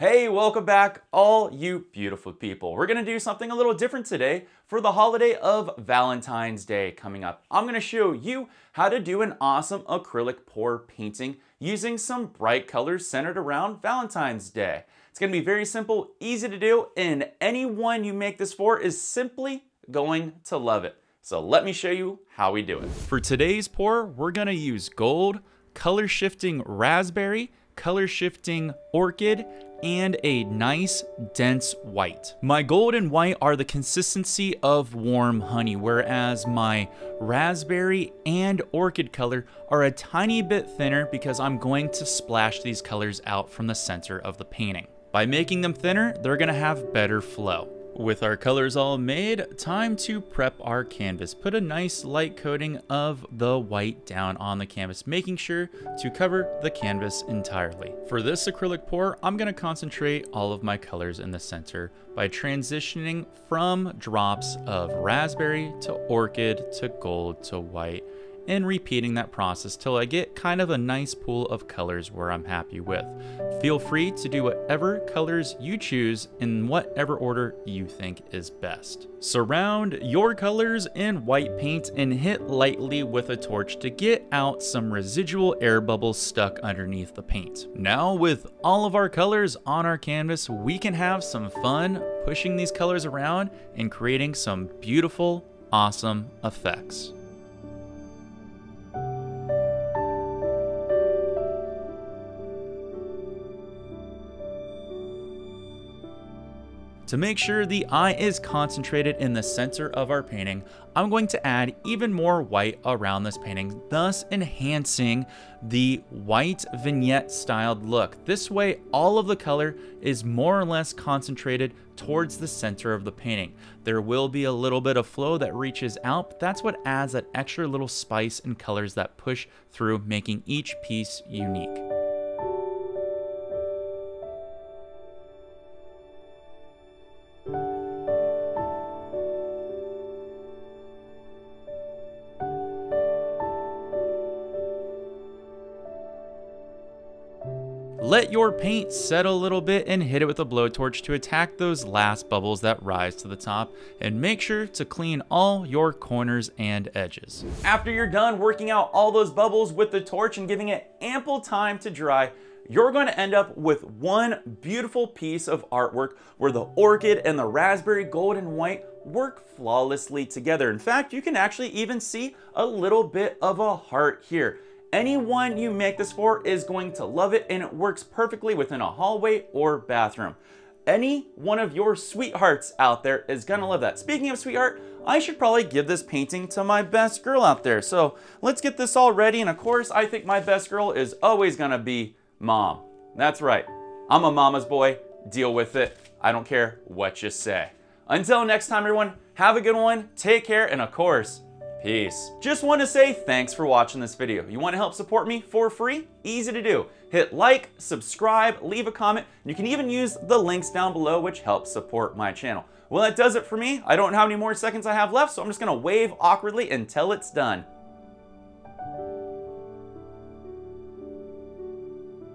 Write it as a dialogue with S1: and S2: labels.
S1: Hey, welcome back, all you beautiful people. We're gonna do something a little different today for the holiday of Valentine's Day coming up. I'm gonna show you how to do an awesome acrylic pour painting using some bright colors centered around Valentine's Day. It's gonna be very simple, easy to do, and anyone you make this for is simply going to love it. So let me show you how we do it. For today's pour, we're gonna use gold, color shifting raspberry, color shifting orchid, and a nice dense white. My gold and white are the consistency of warm honey, whereas my raspberry and orchid color are a tiny bit thinner because I'm going to splash these colors out from the center of the painting. By making them thinner, they're gonna have better flow. With our colors all made, time to prep our canvas. Put a nice light coating of the white down on the canvas, making sure to cover the canvas entirely. For this acrylic pour, I'm gonna concentrate all of my colors in the center by transitioning from drops of raspberry to orchid to gold to white and repeating that process till I get kind of a nice pool of colors where I'm happy with. Feel free to do whatever colors you choose in whatever order you think is best. Surround your colors in white paint and hit lightly with a torch to get out some residual air bubbles stuck underneath the paint. Now with all of our colors on our canvas, we can have some fun pushing these colors around and creating some beautiful, awesome effects. To make sure the eye is concentrated in the center of our painting, I'm going to add even more white around this painting, thus enhancing the white vignette styled look. This way, all of the color is more or less concentrated towards the center of the painting. There will be a little bit of flow that reaches out, but that's what adds that extra little spice and colors that push through, making each piece unique. Let your paint set a little bit and hit it with a blowtorch to attack those last bubbles that rise to the top and make sure to clean all your corners and edges. After you're done working out all those bubbles with the torch and giving it ample time to dry, you're going to end up with one beautiful piece of artwork where the orchid and the raspberry gold and white work flawlessly together. In fact, you can actually even see a little bit of a heart here. Anyone you make this for is going to love it and it works perfectly within a hallway or bathroom. Any one of your sweethearts out there is gonna love that. Speaking of sweetheart, I should probably give this painting to my best girl out there. So let's get this all ready. And of course, I think my best girl is always gonna be mom. That's right. I'm a mama's boy. Deal with it. I don't care what you say. Until next time, everyone, have a good one. Take care. And of course, Peace. Just want to say thanks for watching this video. You want to help support me for free? Easy to do. Hit like, subscribe, leave a comment, you can even use the links down below which helps support my channel. Well, that does it for me. I don't know how many more seconds I have left, so I'm just going to wave awkwardly until it's done.